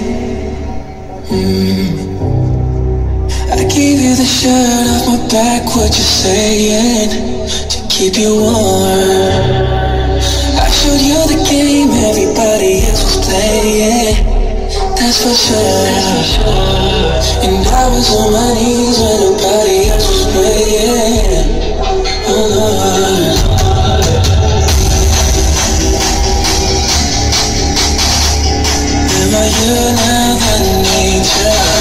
playing. Mm. I gave you the shirt off my back, what you saying? To keep you warm. I showed you the game everybody else was playing. That's for sure. And I was on my knees when you now the nature?